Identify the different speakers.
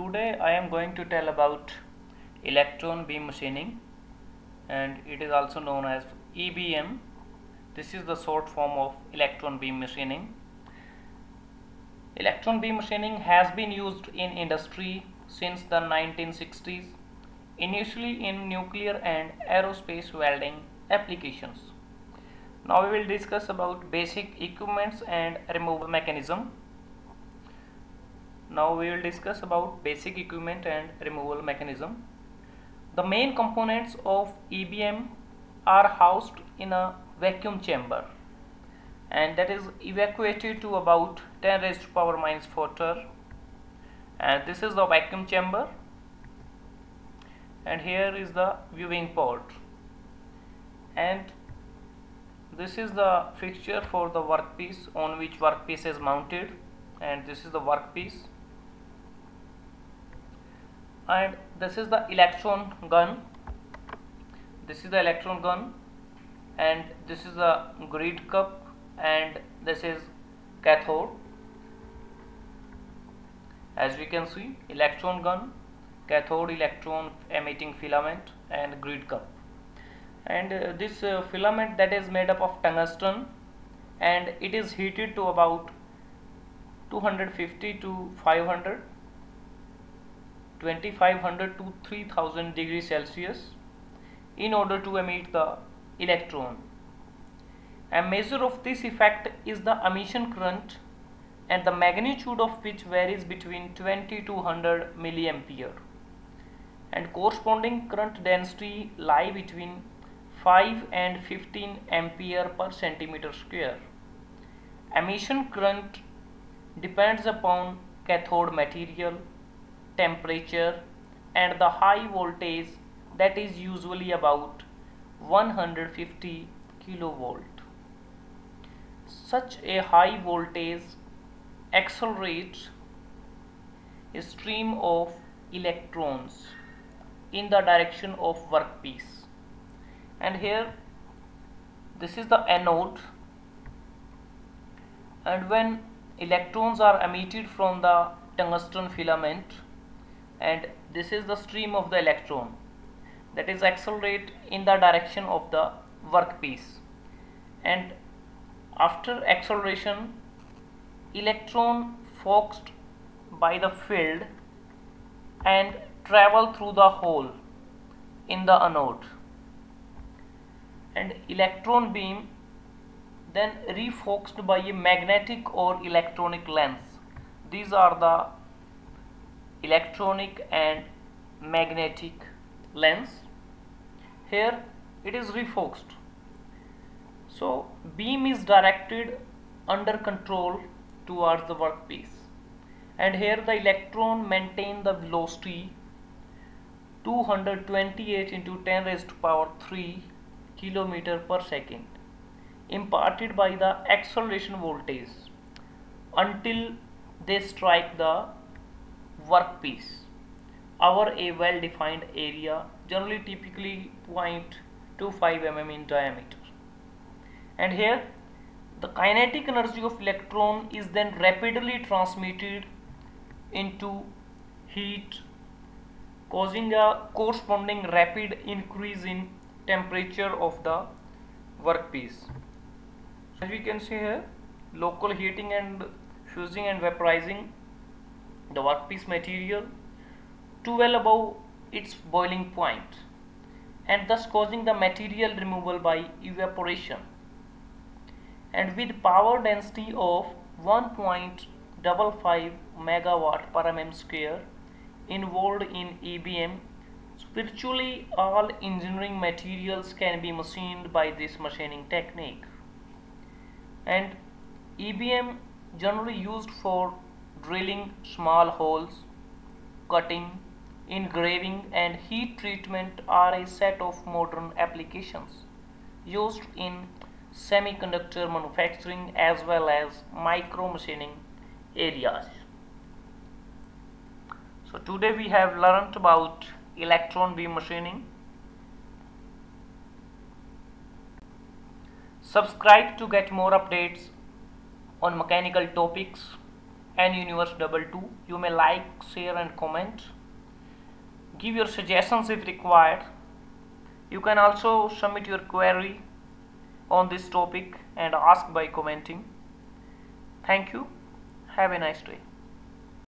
Speaker 1: today I am going to tell about electron beam machining and it is also known as EBM this is the short form of electron beam machining. Electron beam machining has been used in industry since the 1960s initially in nuclear and aerospace welding applications. Now we will discuss about basic equipments and removal mechanism now we will discuss about basic equipment and removal mechanism. The main components of EBM are housed in a vacuum chamber and that is evacuated to about 10 raised to power minus 4 torr and this is the vacuum chamber. And here is the viewing port and this is the fixture for the workpiece on which workpiece is mounted. And this is the workpiece and this is the electron gun. This is the electron gun. And this is the grid cup. And this is cathode. As we can see electron gun cathode electron emitting filament and grid cup. And uh, this uh, filament that is made up of tungsten and it is heated to about 250 to 500 2500 to 3000 degrees Celsius in order to emit the electron. A measure of this effect is the emission current and the magnitude of which varies between 20 to 100 milliampere and corresponding current density lie between 5 and 15 ampere per centimeter square. Emission current depends upon cathode material temperature and the high voltage that is usually about 150 kilovolt. Such a high voltage accelerates a stream of electrons in the direction of workpiece and here this is the anode and when electrons are emitted from the tungsten filament and this is the stream of the electron that is accelerate in the direction of the workpiece. And after acceleration electron focused by the field and travel through the hole in the anode. And electron beam then refocused by a magnetic or electronic lens. These are the electronic and magnetic lens. Here it is refocused so beam is directed under control towards the workpiece. And here the electron maintain the velocity 228 into 10 raised to power 3 kilometer per second imparted by the acceleration voltage until they strike the workpiece. Over a well-defined area generally typically 0.25 mm in diameter. And here the kinetic energy of electron is then rapidly transmitted into heat causing a corresponding rapid increase in temperature of the workpiece. As we can see here local heating and fusing and vaporizing the workpiece material to well above its boiling point and thus causing the material removal by evaporation. And with power density of 1.55 megawatt per mm square involved in EBM virtually all engineering materials can be machined by this machining technique. And EBM generally used for drilling small holes, cutting, engraving and heat treatment are a set of modern applications used in semiconductor manufacturing as well as micro machining areas. So today we have learned about electron beam machining. Subscribe to get more updates on mechanical topics Anuniverse double 2 you may like share and comment. Give your suggestions if required. You can also submit your query on this topic and ask by commenting. Thank you. Have a nice day